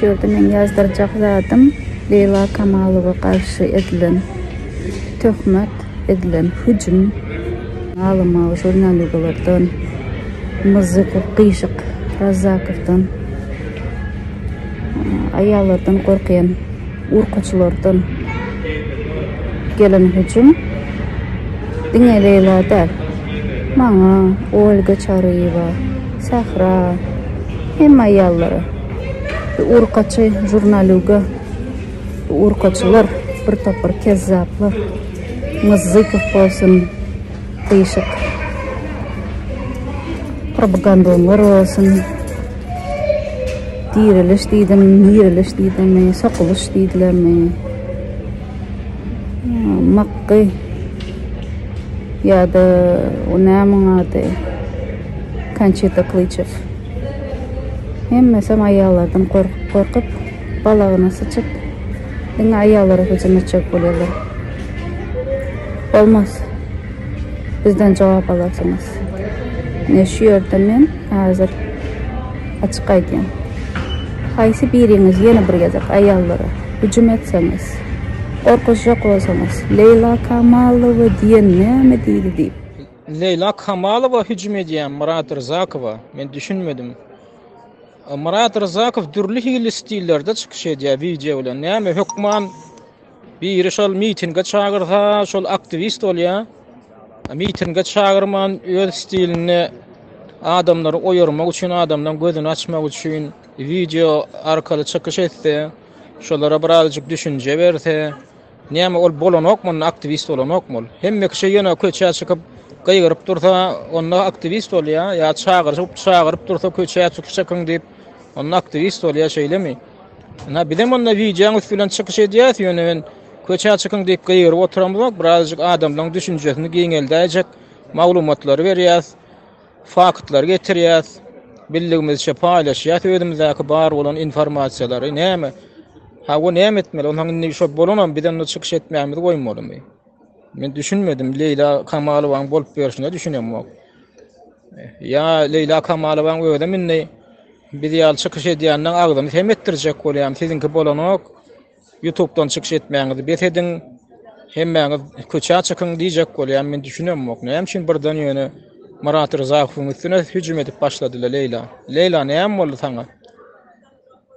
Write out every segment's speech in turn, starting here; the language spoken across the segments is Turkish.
şördümən yazdıracaq zadım. Leyla Kamalova qarşı edilən töhmət edilən hücum alınmalı jurnalistlardan Mızıqov, Qıyışıq, Razzakovdan ayallardan qorqyan urqoçlardan gələn hücum Dinə Leyla'da Mana Olga Çarıyeva, Səhra, hem ayalları. urqaçay jurnaluga urqaçlar bir topar kezzaplar mızıkı olsun değişik propagandalar olsun diriliş dedim, yiriliş dedim, soqilish dediler mi? Maqqı ya da o ne adı? Kanchita Klichev. Korkup korkup balağına sıçıp Dine ayallara hücum edecek oluyorlar. Olmaz. Bizden cevap alarsınız. Ne şu yerde men hazır açık aytayım. Qaysi biriniz yana bir yazak ayallara hücum etseniz, korkuş yok olsanız, Leyla Kamalova diyen näme diýdi deyip. Leyla Kamalova hücum ediyen Murat Rızakova. Men düşünmedim. Murat Rızakov dürli hili stillerde çıkış ediyor video ile. Näme hukman bir şol mitinge çağırsa, şol aktivist bolýa. Mitinge çağırman öz stilini adamları oyurmak üçin, adamdan gözüni açmak üçin video arkada çıkış etse, şolara birazcık düşünce berse, näme ol bolanok aktivist bolanok? Hemme kişi ýene köçe çıkıp gaýgyryp dursa, onda aktivist bolýa, ýa çağırsa, çağırıp dursa köçe çykyş çakyň deyip Onun aktivist olya şeýlemi? Na bilen onda wiýjaňyz bilen çıkış edýäs ýöne men köçe deyip diýip oturam oturamyk, birazcık adamlaryň düşünjesini giňeldäjek maglumatlary berýäs, faktlar getirýäs, billigimizçe paýlaşýas, özümizdäki bar bolan informasiýalary näme? Ha bu näme etmeli? Onuň näme şol bolanam bilen çykyş etmämiz goýmalymy. Men düşünmedim Leyla Kamalowaň bolup berişini düşünýän Ya Leyla Kamalowaň öwrede minni bir ýaly çykyş edýänden agdyny hem etdirjek bolýan. Sizinki bolanok YouTube'dan çykyş etmäňizi bir edin. Hem mäňiz köçä çykyň diýjek bolýan men düşünem mok. Näme üçin birden ýöne Marat Rzaýewowyň üstüne hüjüm edip başladylar Leyla. Leyla näme boldy saňa?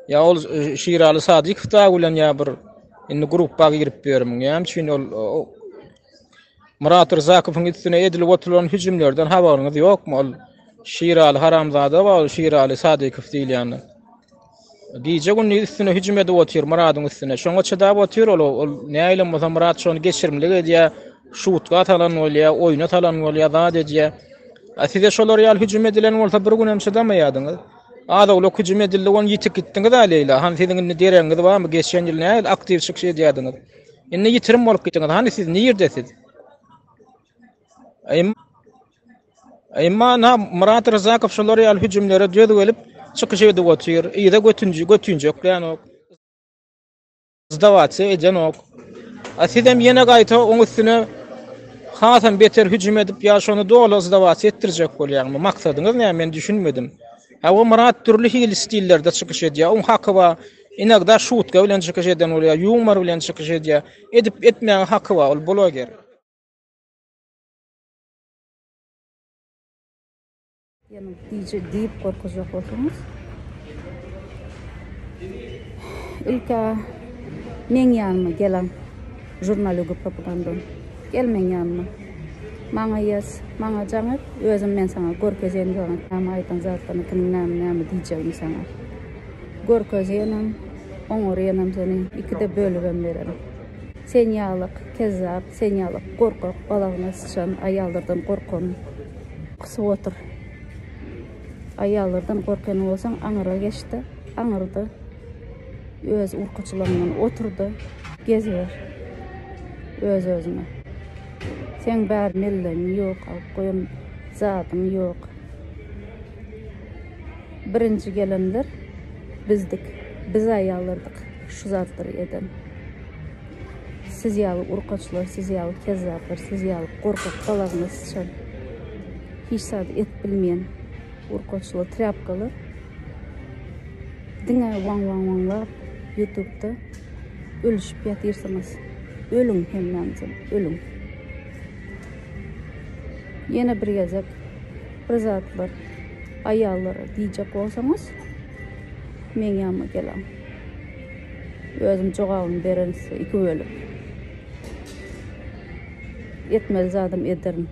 Ya ol e, Şiraly Sadiq da ulan ya bir indi gruppaga girip bermiň. Näme üçin ol Murat Rzakowyň üstüne edilip oturan hüjümlerden habaryňyz ýokmy? Şiralı Haramzada bol, Şiralı Sadikow diýilýärdi. Diýje gün üstüne hücum edip otyr Muradyň üstüne. Şoňa çydap otyr ol, ol näýle bolsa Murad şonu geçirmeli edýär. Şutga talan bolýar, oýuna talan bolýar, zat edýär. Size şolar ýal hücum edilen bolsa bir gün hem çydamaýadyňyz. Ada ulo hücum edildi, onu ýitip gitdiňiz aleyla. Han sizin indi dereňiz barmy? Geçen ýyl näýle aktiw çykşy edýärdiňiz. Indi ýitirim bolup gitdiňiz. Hani siz näýerdesiz? Aýym Emma na Murat Razakov şolary al hücumlara döz gelip çykyş edip otyr. Ýa-da götünji götünji ýoklan ok. Zdawatsy ejen ok. Asidem ýene gaýta oň üstüne hasan beter hücum edip ýaşany dowla zdawatsy etdirjek bolýarmy? Maksadyňyz näme? Men düşünmedim. Ha o Murat türli hil stillerde çykyş edýär. Oň haky ba inagda şutka bilen çykyş eden bolýar, ýumar bilen çykyş edýär. Edip etmäň haky ba ol bolager. Яның тиже дейіп қорқыз жоқ отырмыз. Үлка мен янма келам журнал үгіп пропагандон. Кел мен янма. Маңа ес, маңа жаңып, өзім мен саңа көркөзен жоған. Ама айтан затланы кімнің намын намы дейжейм саңа. Көркөзенім, оңыр енім сені икіде бөлігім берерім. Сенялық, кезап, сенялық, қорқоқ, балағына сышан, аялдырдың қорқоң. Қысы отыр аялырдан қорқаның болсаң аңыра кешті аңырды өз ұрқытшылығынан отырды кезі өз өзіме сен бәрі мелдің жоқ алып қойым затың жоқ бірінші келіндер біздік біз аялырдық шу заттыр едім сіз ялы ұрқытшылы сіз ялы кез затыр сіз қорқып қалағыңыз үшін еш зат ет білмеймін urkaçlar, trapkalar. diňe waň waň waňlar YouTube'da ölüşüp ýatyrsyňyz. Ölüň hemmäňizin, ölüň. Ýene bir gezek bir zatlar aýallary diýjek bolsaňyz men ýama gelam. Özüm jogabyny berense iki bölüp. Etmel zadım ederim.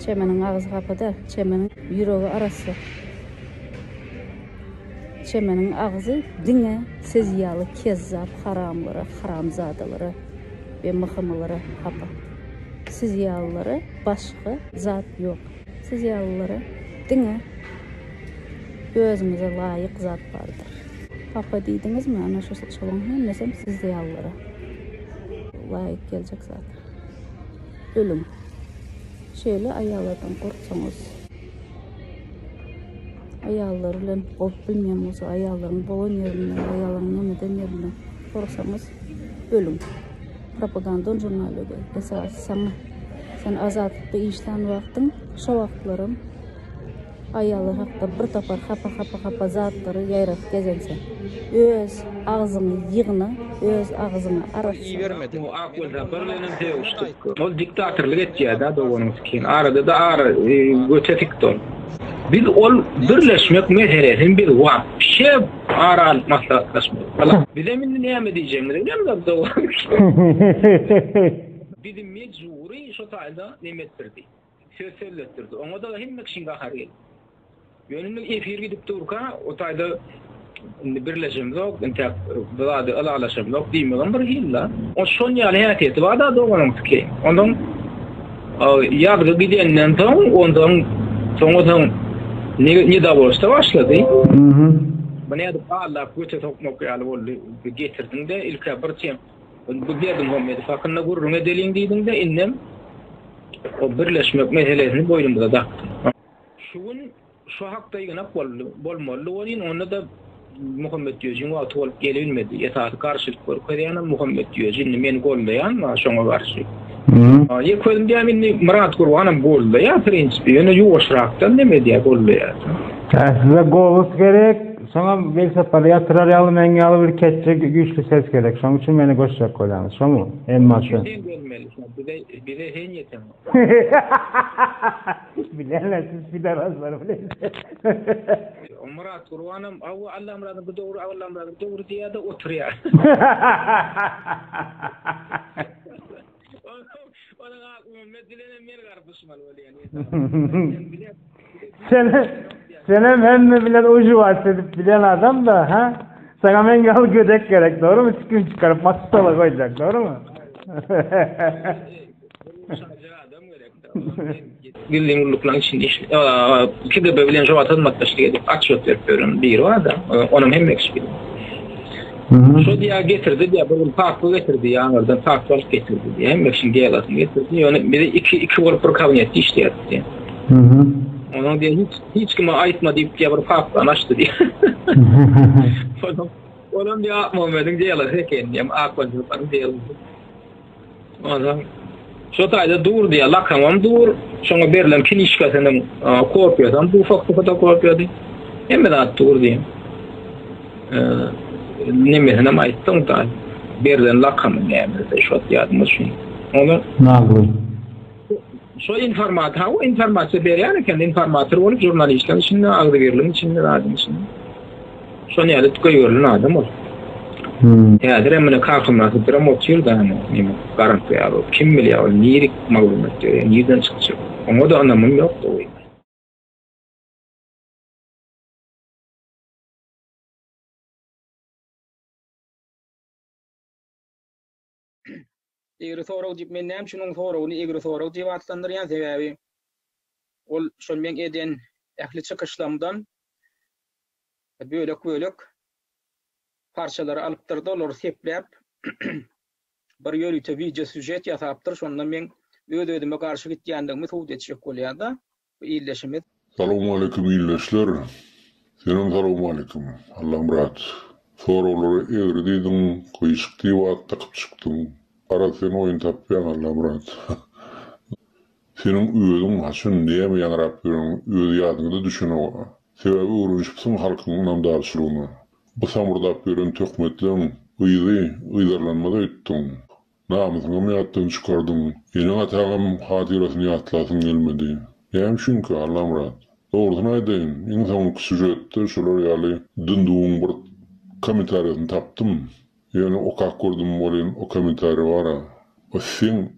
Çemenin ağzı kapada, çemenin yüreği arası. Çemenin ağzı dine seziyalı kezzap haramları, haramzadaları ve mıhımları kapa. Seziyalıları başka zat yok. Seziyalıları dine özümüze layık zat vardır. Papa deydiniz mi? Ana şu şolun hem nesem seziyalıları. Layık gelecek zat. Ölüm. Şöyle ayağlardan korksanız. ayaqlarıyla bol bilməyəm olsa ayaqlarını bolan yerindən, ayaqlarını nədən yerindən soruşsanız bölüm. Propagandon jurnalıdır. Əsas sənə sən azadlıqda işlən vaxtın, şo vaxtların ayalı haqda bir topar xapa xapa xapa zatları yayraq gəzənsən. Öz ağzını yığını, öz ağzını araşdır. Vermedi. O akıl raporlarının dev uçtu. O diktatörlük etkiyə də doğunuz ki. Arada da ar e, götə tikton. Biz ol birleşmek meselesini bir wa şep ara maslahatlaşmak. Hala bize min näme diýjegini bilmem da dogon. Bizim mecburi şu taýda nemetdirdi. Söz söyletdirdi. Oňa da hemmek şinga harýar. Yönümlük efir gidip durka o taýda birleşim yok, intek bilady alalaşym yok diýmegem bir hilla. O şon ýaly häýat etdi, bada doganyn tiki. Ondan ýagdy gidenden soň, ondan soňadan недовольство başladı. Hı hı. Bana ya da Allah kötü tokmak yalı oldu getirdin de ilk bir tem bu berdim hom edi fakınna gurrun edelin diydin de innem o birleşmek meselesini boynumda daktım. Şuun şu hakda yine bolmaly bolmalı olin onu da Muhammed Yüzün wa tol gelilmedi. Yetati karşılık görüp Muhammed Yüzün men golmayan ma şoňa garşy. Mhm. Ýa köýüm diýen Murat Gurbanam golda ýa prinsipi ýene ýuwaşrakdan neme diýä goldaýar. Size golus gerek. Sonra bir sefer yatırar yalı mengalı bir keçe güçlü ses gerek. Şonun için beni koşacak koyacağınız. Şu mu? En maçı. Gelmeli. Bir de bir de hen yetem. Bilenler siz bilen azları bilen. O Murat Gurbanam aw Allah Murat bu doğru Allah Murat doğru diýä de oturýar. Ona Muhammed dilenen men garpysmal bolýan. Sen, senem hem bilen ucu var sedip bilen adam da ha? Sana mengalı gödek gerek doğru mu? Çıkın çıkarıp masala koyacak doğru mu? Gildiğim urlukların içinde işte. KGB bilen jovat hizmetdaşlık edip atşot yapıyorum. Bir var da. Onun hem ekşi Şu diye getirdi diye bir farklı getirdi ya oradan farklı alıp getirdi diye hem ekşi gelasın getirdi. Yani bir de iki iki vurup bir kabinet işte yaptı. Hı hı. Onun diye hiç hiç kime aitma deyip diye bir farklı anlaştı diye. Onun onun diye Muhammed'in gelası eken diye akvancılıkların diye. Ondan şu tayda dur diye lakamam dur. Şoňa berilen kinişkasynyň kopýasy bu fakty fotokopýady. Hemme de dur diye. Eee nemesine aytdım da berden lakam nemese şot yadımız şun. Onu Nagul. So informat ha o informasiya berýär eken informator bolup jurnalistler üçin de agdy berilen üçin de adam üçin. Şonu ýaly tüküýärlen adam ol. Häzir hem mene kakymnasy dram otyr da hani nime garantiýa kim bilýär lirik maglumat diýen ýerden çykjak. Oňa da anamym ýok dowy. Egri sorag dip men näm şunun soragyny egri sorag dip atlandyrýan sebäbi ol şol men eden ähli çykyşlamdan bölek-bölek parçaları alyp durdy, olary sepläp bir ýörüte video süjet ýasapdyr, şondan men öýde-öýdüme garşy gitýändigimi suwd etjek bolýarda. Bu iýilleşimiz. Salamu aleykum iýilleşler. Senin salamu aleykum. Allah murat. Sorulary öwrüdiň, goýşukdy wagt takyp çykdyň. Takıp çıktım. Ara sen oyun tapyan Allah murat. Senin üyedin haşın diye mi yan Rabbim üyedi yadını da düşün o. Sebebi uğraşıpsın halkının namdarçılığını. Bu samurdap beren tökmetleň ýyzy ýydarlanmada ötdüň. Namusyňy ýatdan çykardym. Ýene atagam hatirasyny ýatlasyň gelmedi. Näme şunky Allah murat. Doğrudan aýdyn, iň soňky süjetde şolar ýaly dünduň bir kommentaryny tapdym. Ýani okak gördüm bolan o kommentary bara. O sen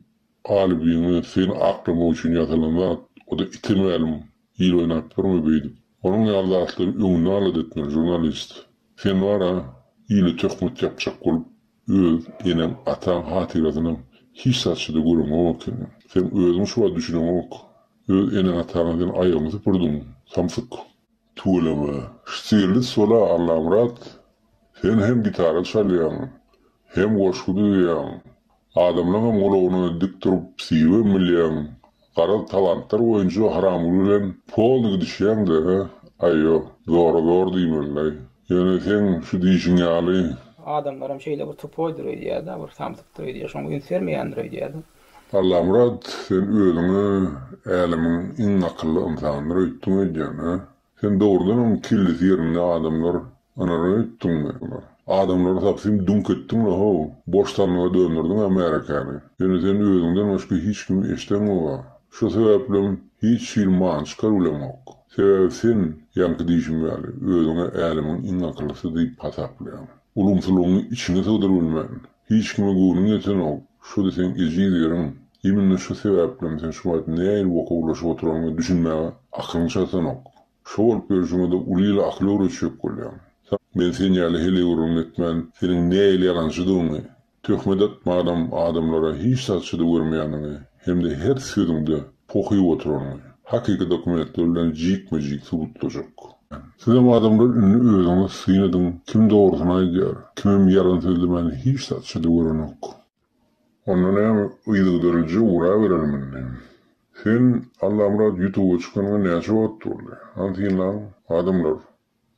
albiňi sen aklym üçin ýazylanlar, o da itilmelim. Ýyl oýnap durmy beýdim. Onun ýaldaşlary öňüne alat etme jurnalist. Sen wara ýyly tökmet ýapjak bolup öz ýene atan hatirasyny hiç saçyda görmek Sen özüň şuwa düşünmek. Öz ene atanyň aýymy purdum. Samsyk. Tuğlama. Stirli sola Allah'ımrat. Sen hem gitara çalýan, hem goşgu duýýan. Adamlaň hem golagyny dik durup siýip milýän. Garal talantlar boýunça haram bilen polny düşýän de, aýyo, doğru gora ben. Ýöne sen şu diýişiň ýaly adamlaram şeýle bir topoydur öýdýärdi, bir samtypdyr öýdýär, şoň gün fermeýändir öýdýärdi. Allah Murat, sen özüňi älimin iň akylly insanyny öýtdüň öýdýär. Sen dogrudan killi ýerinde adamlar anara öýtdiň. Adamlar tapsym dunk etdiň ho, boştanlyga döndürdiň Amerikany. Ýöne sen özüňden başga hiç kim eşdeňok. Şu sebäple hiç şilman çıkarulamok. Sebäbi sen ýanky diýişim ýaly, özüňe älimin iň akyllysı diýip hasaplaýan. Ulumsulugyny içine sığdyrylmän. Hiç kime gowuny ýetenok. Şu desen ejýdirin. Ýeminde şu sebäple sen şu wagt näil waka ulaşyp oturanyňy düşünmäge akyň çatanok. Şu bolup görüşüňe de ulyla akly öreçip bolýar. Men sen ýaly hele urun etmän, senin näil ýalançydygyny, töhmedet madam adamlara hiç satçydy görmeýäniňi, hem de her sözüňde pohyp oturanyňy. Hakiki dokumentlerden jikme jik subutlaşak. Sizem adamlar ünlü özüňe sığynadyň, kim dogrusyny aýdýar, kim ýalan sözlemän hiç satçydy görmeýän. Ondan hem uýdurdyrjy ura berelim. Sen Allah'ımra YouTube'a çıkanına ne açıp durdu? Antiyin adamlar.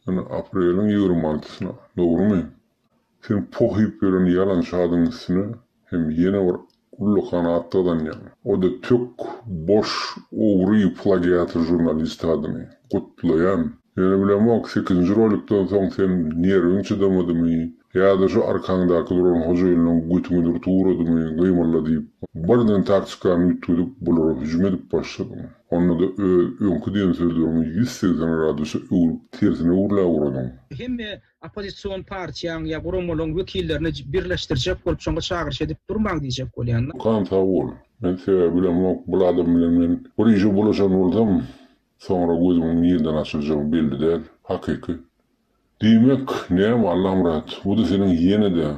Yani April'in 26'sına. Doğru mu? Sen pohip veren yalan şadın üstüne hem yine var ullu kanaattadan yani. O da tök boş uğri plagiatı jurnalist adını kutlayan. Yani bilemok 8. rolikten son sen nervin çıdamadı mı? Ya da şu arkaňdaky duran hojaýynyň götüňe turady gymyrla diýip, birden taktikan ýetip bular hüjüm edip başlady. Onda da öňkü diýen sözlerimi 180 gradusy ul tersine urla uradyň. Hemme opozisiýon partiýaň ýa gurumlaryň wekillerini birleşdirjek bolup şoňa çagyryş edip durmaň diýjek bolýan. Kan tawul. Men sebäbi bilen bu adam bilen men bir işe bulaşan boldum. Sonra gözümün ýerden açyljak belli däl. Hakyky. Demek näme Allah murat, bu da senin ýene de,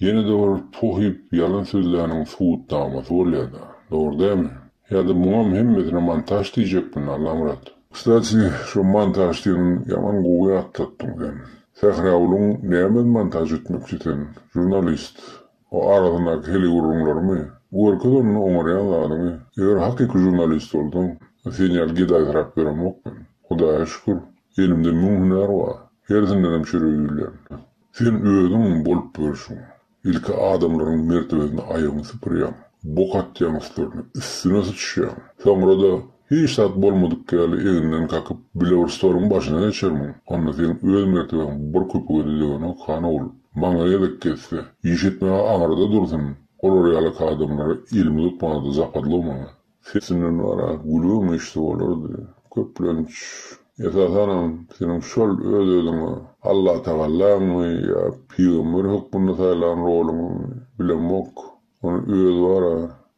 ýene de bir pohip yalan sözlerinin suwut daması olýardy. Doğru däme? Ýa-da muňam hemmetine montaj diýjekmin Allah murat. Ustaçy, şu montaj diýen yaman gowy atdyň sen. Sahra ulun näme montaj etmek üçin jurnalist o aradan heli urunlarmy? Gorkudan oňraýan adamy. Eger hakyky jurnalist boldum, sen ýalgy da tarap bermokmyn. Hudaýa şükür, elimde müň hünär bar. Herzinden çürüýürler. Sen özüň bolup görüşüň. Ilki adamlaryň mertebeline aýagyny sypyrýan. Bokat ýaňyslaryny üstüne sıçýan. Soňra da hiç sat bolmadyk gäli eginden kakyp bilewer storuň başyna geçermiň. Onda sen öz mertebem bir köpüge diýeni kana ol. Maňa ýedek kesse, ýeşitme aňarda dursun. Olar ýaly adamlara ilmi tutmada zapadlama. Sesinden wara gülüm işte bolardy. Köplenç Esasanam senin şol öz özüňe Allah tawallamy ya piygamber hukmunda saýlan roluny bilemok. Onun öz wara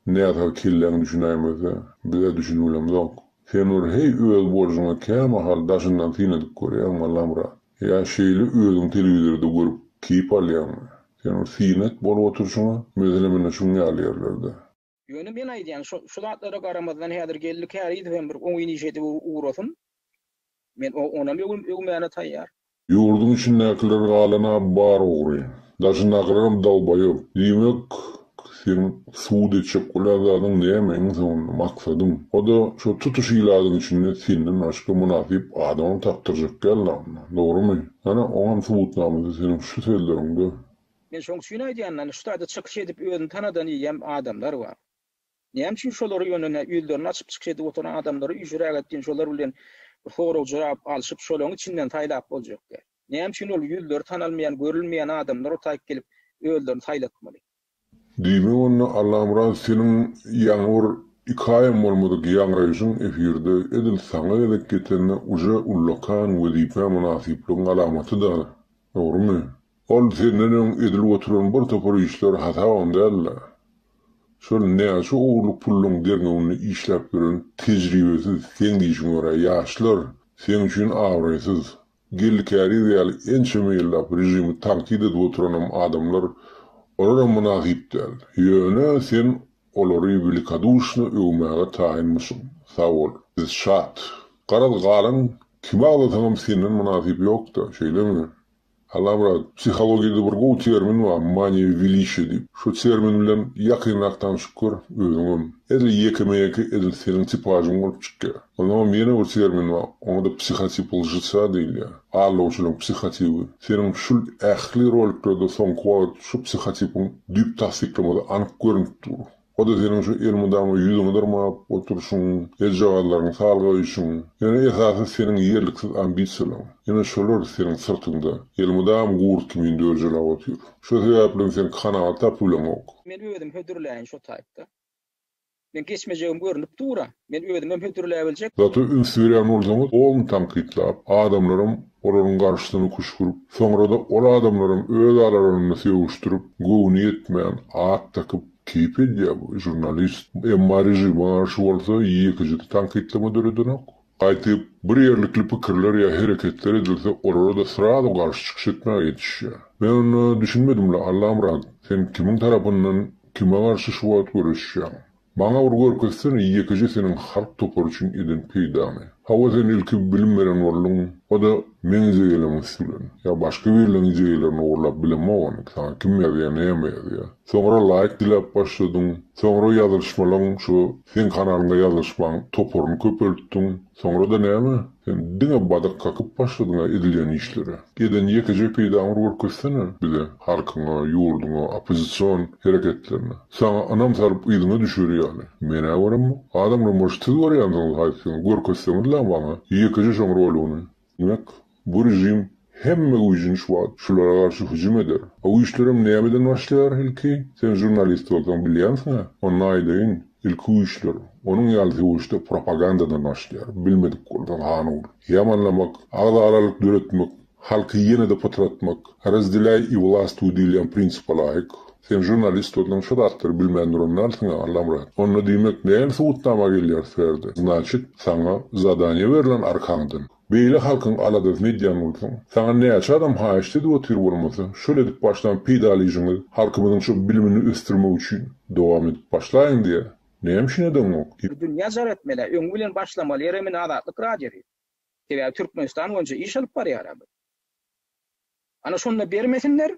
näde killen düşünäýmese bize düşünülem yok. Sen ur hey öz bolşuna käme hal daşyndan synedip görýän Allahmra. Ya şeýle özüň telewizorda görüp kip alýan. Sen ur synet bol oturşuna mezelemine şuňy alýarlardy. Ýöne men aýdýan şu şu zatlara garamazdan häzir gellik häri edip bir 10 ýyl uğrasyn. Men onam ýogum ýogumana taýýar. Ýurdun içindekiler galana bar ogry. Daşyndakilerim dalbayıp, Diýmek sen suud içip kulağadın diyemeyin son maksadım. O da şu tutuş iladın içinde sinin aşkı münafip adamı taktıracak geldi Doğru mu? Yani onun suudnamızı senin şu sözlerinde. Men şoň şuna diýenden, şu taýda çykyş edip özüni tanadan ýem adamlar bar. Näme üçin şolary ýönüne ýüldörni açyp çykyş edip oturan adamlary üýjürägatdan şolar bilen bir howra jurap alşyp şolony içinden taylap boljak. Näme üçin ol ýüldör tanalmayan, görülmeýän adamlar o taýyp gelip öldürni taýlatmaly. Diýme onu Allah murat senin ýağmur ikayem bolmadyk ýağraýyşyň efirde edil saňa gelip getenine uja we wezipe munasyplygyň alamaty da. Dogrymy? Ol senden edil oturan bir topar işler hata onda Şol ne şu uğurluk pullun dergewini işläp gören tejribesiz, sen diýişiň görä ýaşlar sen üçin awrysyz. Gelkäri diýal ençemeýlap rejimi takdid edip oturan adamlar olara münahitdir. Ýöne sen olary bilikaduşny öwmäge taýin musun? Sawol. Biz şat. Garal galan kim ağlatamam senin münasip yoktu. Şöyle mi? Аламра психологияда біргу термин ба мания величия деп. Шо термин білем яқинақты танышып көр өзіңім. Әділ екі мекі, әділ сенің типажың болып шыққа. Онда мені бір термин ба, онда психотипологица дейді. Аллаушының психотипы. Сенің шүл әхли роликтерді шу психотипің дүйіп тасиктамада анық көрініп. O da senin şu ilmi damı yüzünü durma oturşun, el javallaryň salgy üçin. Yani esasy senin yerliksiz ambisiýalaň. Yani şolar senin sırtında. Ilmi damı gurt kimin dörjela otur. Şu sebäplen sen kanaat tapulamok. Men ödüm hödürläýän şo taýpda. Men geçmejegim görünüp dura. Men ödüm hem hödürläýäbiljek. Zatı ünsüren olsanız oğlum tankitlap, adamlarım oranın karşısını kuşkurup, sonra da ola adamlarım öz aralarını sevuşturup, gowunu yetmeyen, at takıp, jurnalist. Emma rejim arşy bolsa ýekiji tankitleme döredinok. Gaýtyp bir ýerlikli pikirler ýa hereketler edilse orada da sırada garşy çykyş etmäge ýetişýär. Men onu düşünmedim la Allah'ım rad. Sen kimin tarapından kime garşy şu wagt görüşýär? Bana bir görkezsen ýekiji senin halk topar üçin edin peýdamy. Hawa sen ilki bilim veren bolluň, o da meňze gelen usulen. Ya başka birilerin ýegilerini uğurlap bilemegän, sana kim ýazýar, näme ýazýar. Sonra laýyk dilep başladyň, sonra ýazylşmalaryň şu sen kanalynda ýazylşmaň toporuny köpeltdiň, sonra da näme? Sen diňe badyk kakyp başladyň edilýän işlere. Geden ýekiji peýdamyr görkezsene bize halkyňa, ýurduňa, opozisiýon hereketlerine. Sana anam saryp ýygyna düşürýär. Mene görem, adamlar moşty görýändiň haýsyn görkezseň la bana. Ýekiji şoň roluny. Demek bu rejim hemme uyjun şuat şulara karşı hücum eder. O işlerim nämeden başlar ilki? Sen jurnalist bolsan bilýänsiň. Onun aýdyn ilki işler. Onun ýaly bu işte propagandadan başlar. Bilmedik goldan hanu. Yamanlamak, ağda döretmek, halkı yine de patratmak, razdiläy i vlast udilýän prinsipa laýyk. Sen jurnalist boldan şu daktır bilmän durumlar sana Allah'ım rahat. Onu diýmek näme suwutnama gelýär serde. Значит, sana zadanya verilen arkandan. Beýle halkyň alada medýan bolsun. Sana näçe adam haýşdy diýip otur bolmasy, şöyle dip başdan peýdalyjyňy halkymyzyň şu bilimini östirmek üçin dowam edip başlaýyn diýe. Näme şine demok? Dünýä jar etmeli, öň bilen başlamaly, ýeremin adatlyk rajeri. Tebe Türkmenistan boýunça iş alyp barýar. Ana şonu bermesinler.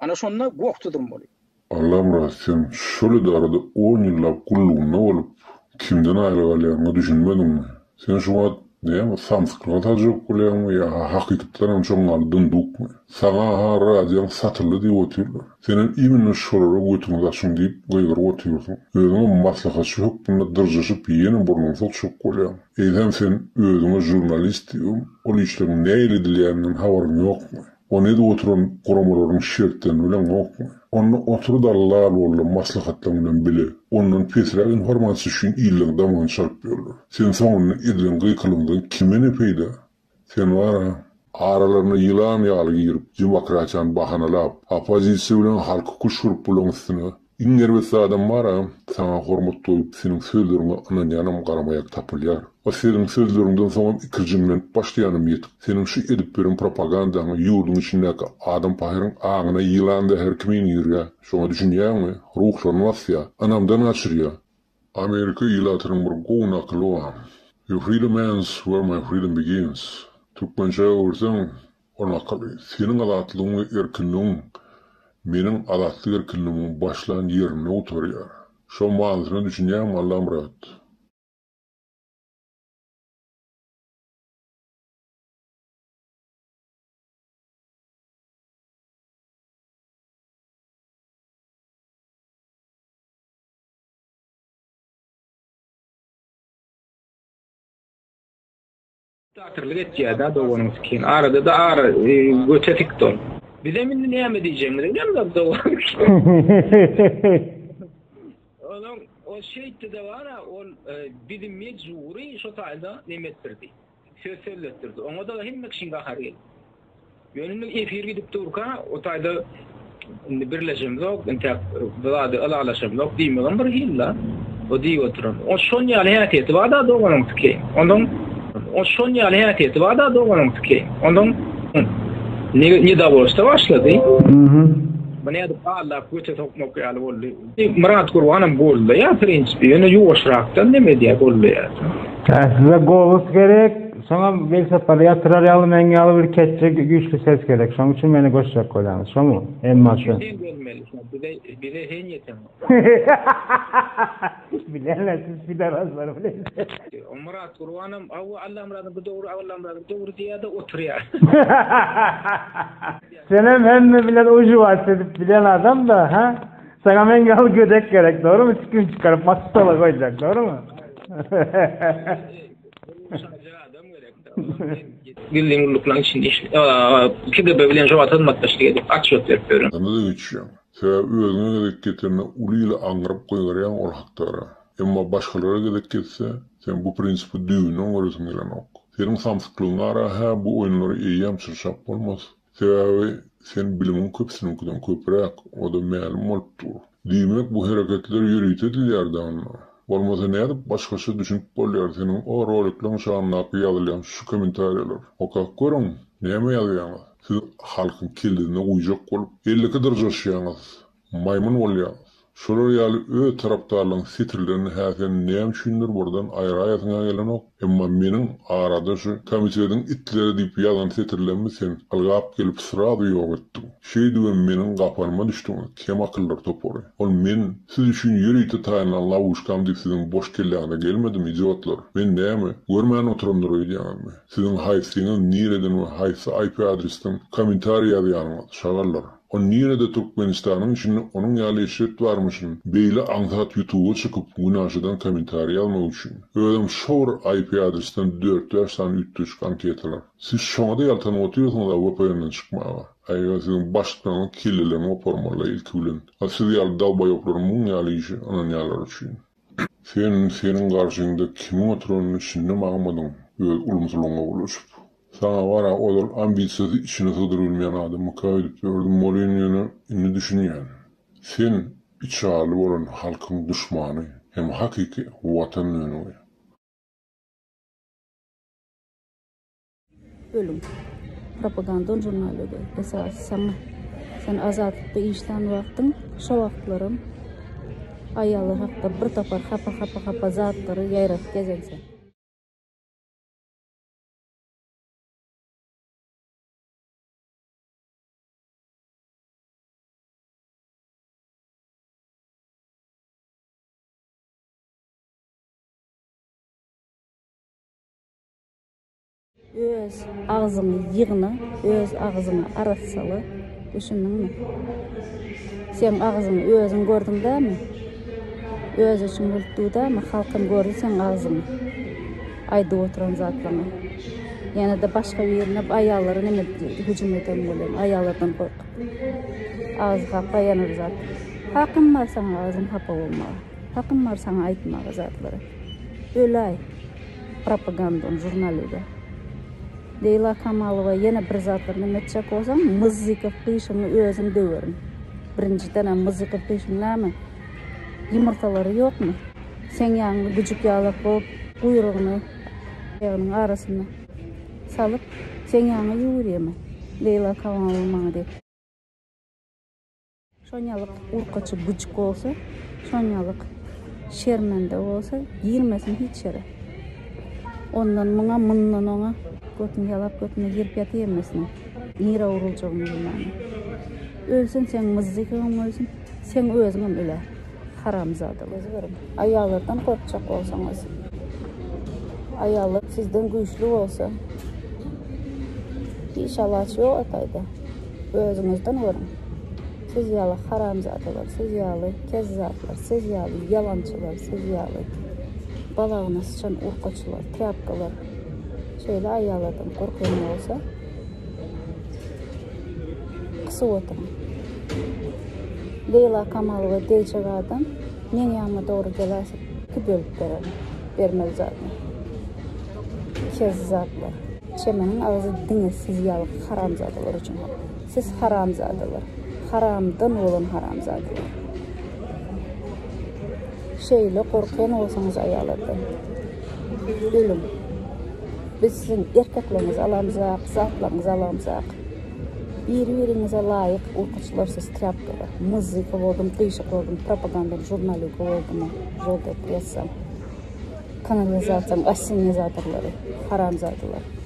Ana şonu goktudyr boly. Allah'ım rahat sen şöyle de arada 10 yıllap kulluğuna olup kimden ayrı kalyanını düşünmedin mi? Sen şu an acık kulyanı ya hakikatlerin çoğun aldın duk mu? Sana ha radyan satırlı diye otuyorlar. Senin iminin şolara götürmez deyip gaygar otuyorsun. Özüne maslahatçı yok bunda dırcışıp yiyenin burnun sol çok kulyan. Eylem sen özüne jurnalist diyorum. O işlerin ne ile dileyeninin havarın yok mu? O ne de oturan korumaların şertten bilen yok mu? Onu oturu oturup dallar boldy maslahatlarynyň bili. Onun pesrag informasiýa üçin ýyllyg daman şart berdi. Sen soňny edin gyýkylymdan kimini peýda? Sen wara aralarına yılan yağlı girip demokrasiyan bahanalap, apozisiya bilen halkı kuşurup bulun üstüne Inger we sadam bara, sana hormat doyup senin sözlerine anan yanam garamayak tapılyar. O senin sözlerinden soňam iki jümlen başlayanım yetip, senin şu edip berin propagandaňy ýurdun içindäki adam pahyryň agyna ýylanda her kimin ýürýär. Şoňa düşünýärmi? Ruhlanmaz ya, anamdan açyrýar. Amerika ýylatyryň bir gown aklywa. Your freedom ends where my freedom begins. Türkmençe öwürseň, onun akly, senin alatylygyň erkinligiň erkinliğin Menin adatlı erkinliğimin başlayan yerine oturuyor. Şu mağazını düşünýän Allah'ım rahat. Diktatörlük etkiye da doğanın sikin. Arada da ara göçe fiktor. Bize min ne mi diyeceğim biliyor musun doğanın Onun o şeyti de var ha, o e, bizim mecburi şu tayda nimettirdi. Söz söylettirdi. Ona da himmek şinga haril. Yönünün efir gidip durka o tayda birleşim yok, intak vladı alalaşım yok diymiyorum bir hilla. O diye oturun. O şon yali hayat eti var da doğanın tiki. Ondan o şon yali hayat eti var da doğanın tiki. Ondan недовольство başladı. Mhm. Bana da Allah köçe tokmak yalı oldu. Murat Kurbanım boldu ya prinsipi. Yani yuvaşraktan ne medya boldu ya. Size govus gerek, Sonra bir sefer yatıraryalı mengalı bir keçe güçlü ses gerek. Şonun için beni koşacak koyacağınız. Şu mu? En maçı. Sen gelmeli. Bize bize hen yetem. Bilenler siz bir de razları bilin. O Murat Kurban'ım av Allah Murat'ın bu doğru Allah Murat'ın doğru diye de oturuyor. Senem hem mi bilen ucu var sedip bilen adam da ha? Sana mengalı gödek gerek doğru mu? Çıkın çıkarıp masala koyacak doğru mu? Bildiğin urluklan içinde işte. Kide bilen jovat atmatlaştı edip atşot yapıyorum. Sana da geçiyorum. Sebep özüne gedek getirme uluyla angrap koygaryan ol haktara. Emma başkalara gedek getse, sen bu prinsipi düğünü oňarysın gelen ok. Senin samsıklığın ara ha bu oyunları eýýäm çırşap bolmaz. Sebebi sen bilimin köpsininkiden köprek, o da ma'lum bolup dur. Diýmek bu hareketler ýürüýt edilýärdi anna. Olmasa näde başgaça düşünip bolýar senin o rolikleň şanına ýazylýan şu kommentariýalar. Okak görüň, näme ýazýaňyz? Siz halkyň kildigine uýjak bolup 52 derje ýaňyz. Maymun bolýaňyz. Şolar ýaly ö tarapdarlyň sitirlerini häsen näme üçindir burdan aýraýasyna gelenok, emma meniň arada şu komitetiň itleri diýip ýazan sitirlenmi sen algap gelip syrady ýok etdim. Şey diýen meniň gaparma düşdüm, Kim akyllar topary. Ol men siz üçin ýürüýte taýynan lawuşkam diýip siziň boş kelläňe gelmedim idiotlar. Men näme? Görmän oturandyr öýdýäňmi? Siziň haýsyňyz nireden we haýsy IP adresden komentariýa ýazýanyňyz şagallar. On yine de Türkmenistan'ın şimdi onun yali eşit varmışın beyle anhat YouTube'a çykyp günaşıdan komentari almak için. Ödem şor IP adresinden 4-4 tane 3-3. Siz şona da yaltan otuyorsunuz Avrupa'yından çıkmaya. Aýga sizin başdan killeleme opormarla ilkilen. Asyl ýaly dawba ýoklar muň ýaly işi anan ýalar üçin. Sen senin garşyňda kim oturunyny düşündim agmadyň. Öz ulumsuluňa ulaşyp. Sana var ya o ambisiyozu içine sığdırılmayan adamı kaydedip gördüm Mourinho'nu inni düşünüyen. Sen iç hali olan halkın düşmanı hem hakiki vatanın önü. Bölüm. Propaganda jurnalüge. Esas sana. Sen azatlıkta işten vaktin, şu vaktlarım ayalı hakta bir tapar hapa hapa hapa zatları yayrap gezensen. өз ағзыңы иығына өз ағзыңа арас салы түшіндің сен ағзың өзің көрдің да ме? Өз үшін өлтту да ме? Халқым көрді сен ағзың айды отырған затыңа. Яғни да башқа еріне аялары неме хүжүм етемін деп ойлаймын аялардан қорқып. Ағызға паянып зат. Хақым бар саған ағзым қапа Хақын хақым бар саған айтмаға затылары өлі ай. Пропаганданы журналида лейла камалова yana bir zotlarni nimacha qilsam mizikov qilishimni өзім deverdim birinchidan ham mizikov qilishimlarmi yumurtalari yo'qmi? Sen yangi gujukka olib qo'yib quyrug'ini yog'ini orasini sen yangi yuveryapman leyla kamalova manga bo'lsa shonyalik shermanda bo'lsa yeyilmasin hech оннан мыңа мыңнан оңа көтін ялап көтіне еріп ята емесін. Нейр аурул жоғын өлсін сен мызды екеуің өлсін. Сен өзің өле харамзада аялардан қорқшақ болсаңыз аялы сізден күшлі болса еш жоқ атайды. Өзіңізден көрің сіз ұялы харамзадалар сіз ұялы кеззатлар сіз ұялы яланшылар сіз ұялы balağına sıçan urkaçılar, trapkalar. Şöyle ayarladım. Korkuyorum olsa. Kısıp oturun. Leyla Kamalova deyecek adam. Men yanıma doğru gelirse ki bölüp verelim. Vermeli zaten. Kez zatlar. Çemenin ağzı diniz siz yalıp haramzadılar için. Siz haramzadılar. Haramdan olan haramzadılar. шейлі қорқен осыңыз аялады өлім біздің еркекліңіз аламыз ақ затлыңыз аламыз ақ бір біріңізге лайық оқушыларсыз тряпкаға музыка болдым қиыншық болдым пропаганда журналюка болдым жолда пресса канализацияның ассенизаторлары харамзадылар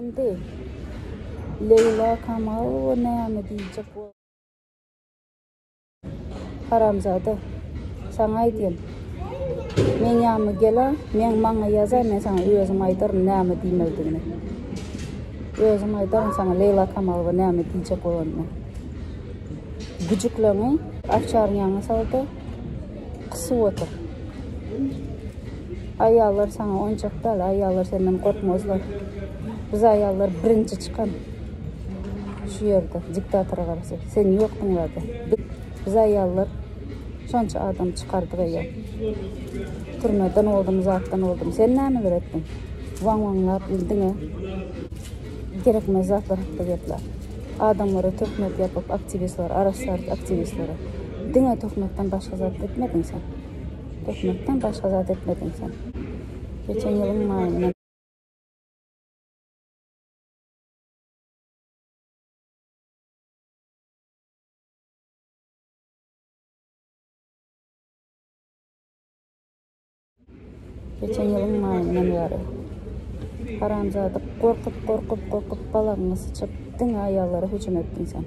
Hindi. Leila Kamau Nehamadi Japur. Haramzada. Sangay tiyan. Мен ямы мен маңа яза, мен саңа өзім айтырым нәмі деймелдігіне. Өзім айтырым саңа Лейла Камалова нәмі дейчек олынына. Гүжікліңі, ақшарын яңы салды, қысы отыр. Аялар саңа аялар сенен қорқмозлар. Biz ayallar birinci çıkan şu yerde diktatora karşı. Sen yoktun vardı. Biz ayallar şonça adam çıkardık ya. Türmeden oldum, zattan oldum. Sen nämeler ettin? Van vanlar bildin Gerekmez zatlar hakkı getler. Adamları tökmet yapıp aktivistler, araslar aktivistleri. Dine tökmetten başka zat etmedin sen. Tökmetten başka zat etmedin sen. Geçen yılın mayında печенье болмаймын аналары харамзада қорқып қорқып қорқып балаңны сычыптың аялары хүчім өттің сен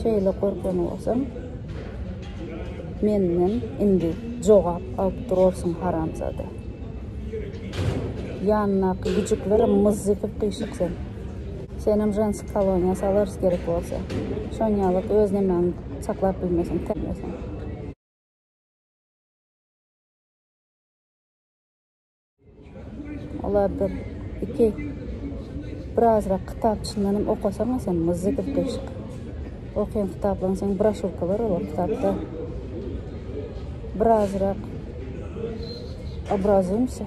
шейлі қорқын болсаң менің үнді жоғап алып тұрорсың харамзада яннақы гүжіклер мызығып қишық сен сенім жәнсі колониясы алырыз керек болса шонялық өз немеңді сақлап білмесең nemen saklap bilmesin, tepmesin. Ola bir, iki, birazrak kitapçınlanıp okusan sen mızıkıp kıyışık. Okuyan kitaplan sen broşurkalar olur kitapta. Birazrak образуемся,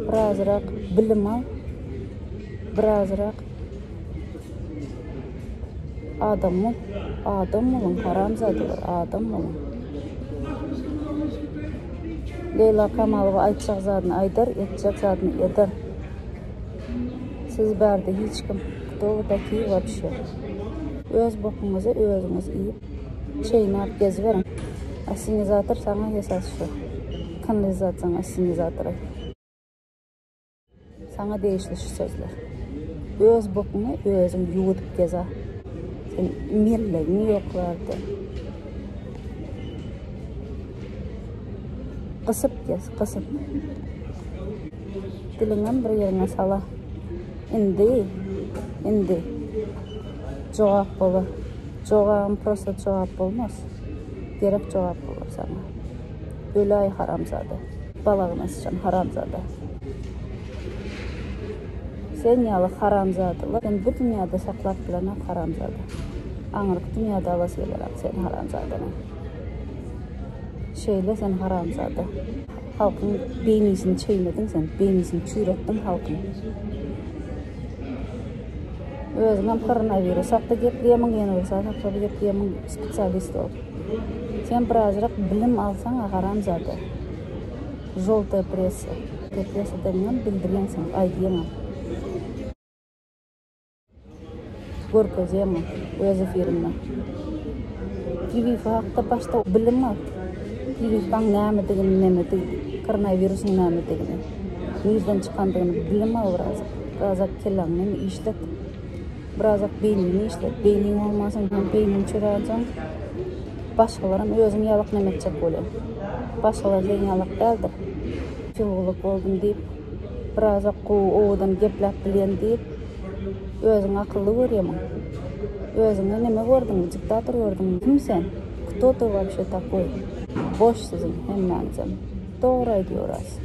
birazrak bilim al, birazrak adam ol, adam olun, haramzadılar, adam olun. Leyla Kamalova aytacak zatını aytar, etecek zatını eder. Siz berde hiç kim, кто вы такие вообще? Öz bokunuzu özünüz iyip, çeynap gezip verin. Asinizatör sana esas şu. Kanalizasyon asinizatörü. Sana değişli şu sözler. Öz bokunu özün yuvutup geza. Sen mirlerini yoklardı. qisib guys qisib tilingham bir yeringga sala indi indi. Javob bo'la javob просто javob bo'lmas kerak javob харамзады. sana. O'lay haromzoda bala emassan haromzoda sen yali haromzoda sen bu dunyoda saqlab Аңырық haromzoda angriq sen шейлі сен харамзады халқың бейнесін шәйледің сен бейнесін чүйреттің халқың өзіңнен коронавирус атты кеп деймін университет атты кеп специалист болып сен біразырақ білім алсаң харамзада желтая пресса пресса деген білдіргенсің айтемін көргіземін өз эфирімді телевизор башта білім ал вирусбаңнамітігін нәмітігі коронавирустың нәмітігіні мүйізден чыққандығын білім ал біразы біразақ келаңнен ишлет біразақ бейніңе ишлет бейнің болмасаң бейнің чүрәсаң башқаларым өзім ялық нәметчек ойлайм башқалар деген ялық дәлдір филолог болдым деп біразақ одан гепләп білген деп өзің ақылды көремін өзің неме көрдің диктатор көрдің кім сен кто ты вообще такой bo'sh sizin Doğru ediyoruz. aytaverasiz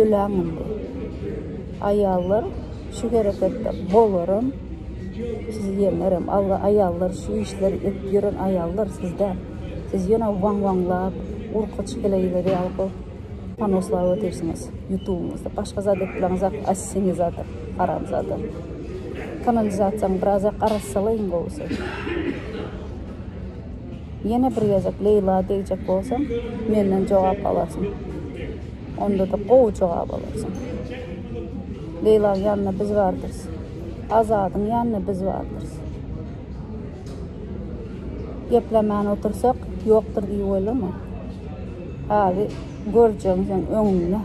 o'lamindi ayollar Şu hareketle bolurum. siz yemlerim. Allah ayollar Şu işleri et görün ayollar sizde. siz yana vang vanglab urqitishkilaylar ponoslab o'tirsiz yutug'ingizda boshqa zada bilan assinizator qaram zada kanalizatsiyani biroz qarassalang olsun. Yine bir yazak Leyla diyecek bolsam, menden cevap alasın. Onda da qow cevap alasın. Leyla'nın yanına biz vardırız. Azad'ın yanına biz vardırız. Geplemän otursak, yoktur diye oylama. Abi, göreceğim sen önüne.